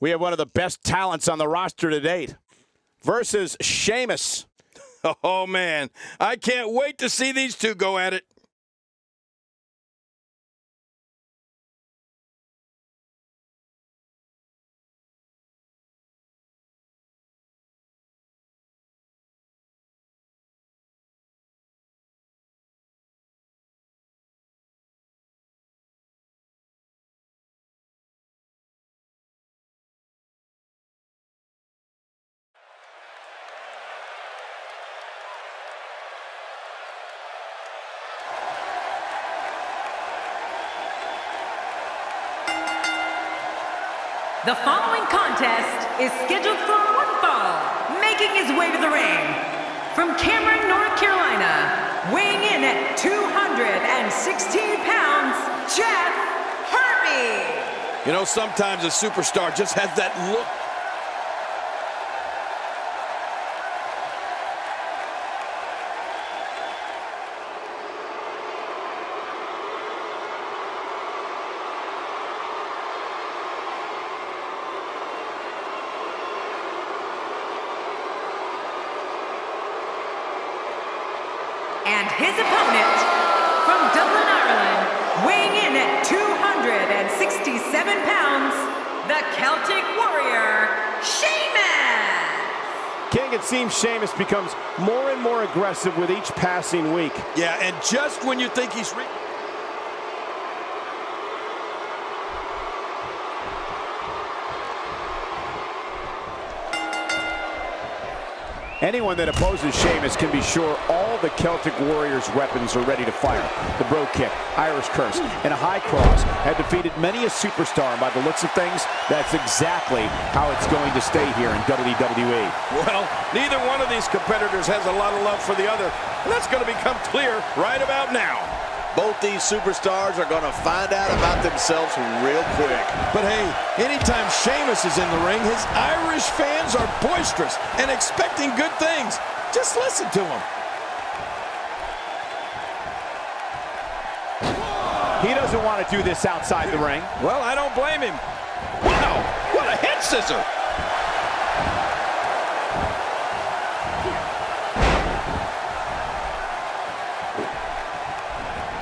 We have one of the best talents on the roster to date versus Sheamus. Oh, man. I can't wait to see these two go at it. The following contest is scheduled for one fall, making his way to the ring. From Cameron, North Carolina, weighing in at 216 pounds, Jeff Hardy. You know, sometimes a superstar just has that look And his opponent, from Dublin, Ireland, weighing in at 267 pounds, the Celtic Warrior, Sheamus. King, it seems Sheamus becomes more and more aggressive with each passing week. Yeah, and just when you think he's... Anyone that opposes Sheamus can be sure all the Celtic Warriors' weapons are ready to fire. The Brogue Kick, Irish Curse, and a High Cross have defeated many a superstar. And by the looks of things, that's exactly how it's going to stay here in WWE. Well, neither one of these competitors has a lot of love for the other. And that's going to become clear right about now. Both these superstars are going to find out about themselves real quick. But hey, anytime Sheamus is in the ring, his Irish fans are boisterous and expecting good things. Just listen to him. He doesn't want to do this outside the ring. Well, I don't blame him. Wow, what a head scissor.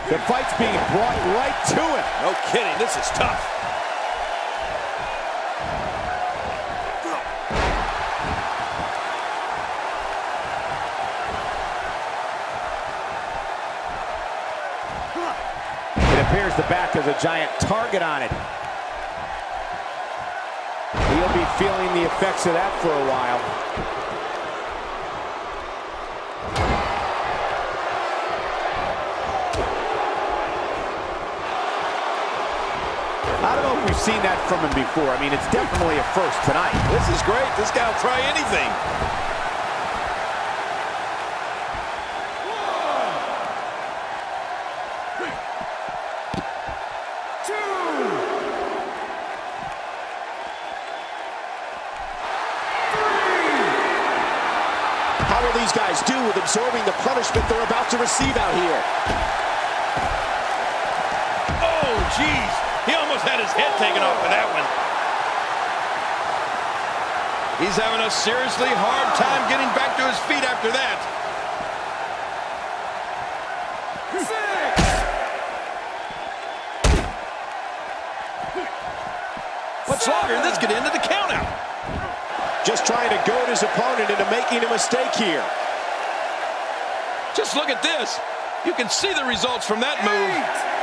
The fight's being brought right to him. No kidding, this is tough. It appears the back has a giant target on it. He'll be feeling the effects of that for a while. I don't know if we've seen that from him before. I mean, it's definitely a first tonight. This is great. This guy will try anything. How will these guys do with absorbing the punishment they're about to receive out here? Oh, jeez. He almost had his head taken off with that one. He's having a seriously hard time getting back to his feet after that. What's longer than this could end in the countout? Just trying to goad his opponent into making a mistake here. Just look at this. You can see the results from that move.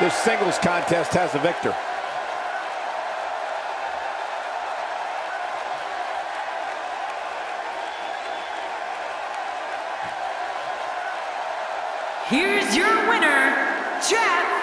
This singles contest has a victor. Here's your winner, Jeff